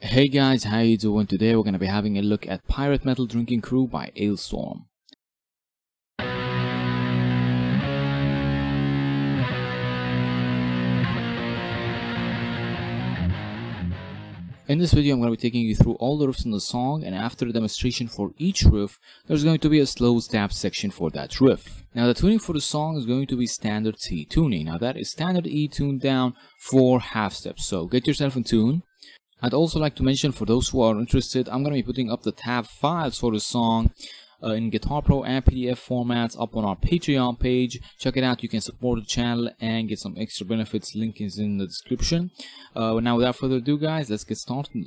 Hey guys, how you doing? Today we're gonna be having a look at Pirate Metal Drinking Crew by Alestorm. In this video I'm going to be taking you through all the riffs in the song and after the demonstration for each riff there's going to be a slow tab section for that riff. Now the tuning for the song is going to be standard C tuning. Now that is standard E tuned down for half steps so get yourself in tune. I'd also like to mention for those who are interested I'm going to be putting up the tab files for the song uh, in Guitar Pro and PDF formats up on our Patreon page. Check it out. You can support the channel and get some extra benefits. Link is in the description. Uh, now, without further ado, guys, let's get started.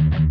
Yeah.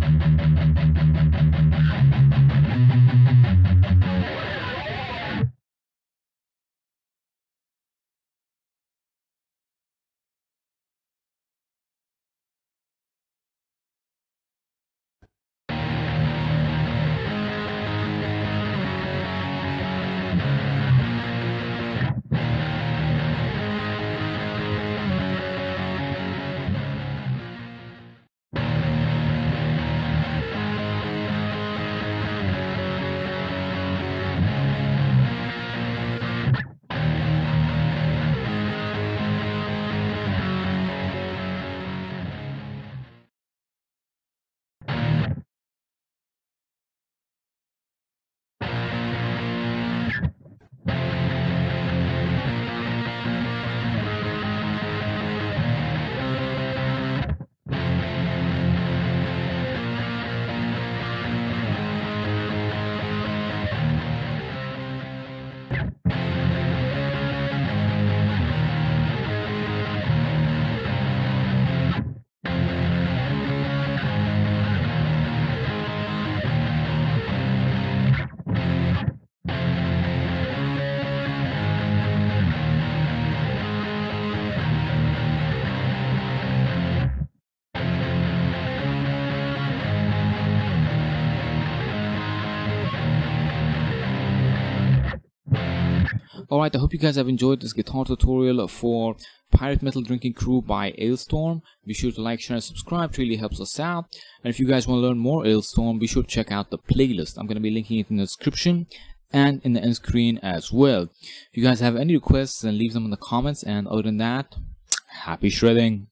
Alright, I hope you guys have enjoyed this guitar tutorial for Pirate Metal Drinking Crew by Alestorm. Be sure to like, share, and subscribe. It really helps us out. And if you guys want to learn more Alestorm, be sure to check out the playlist. I'm going to be linking it in the description and in the end screen as well. If you guys have any requests, then leave them in the comments. And other than that, happy shredding.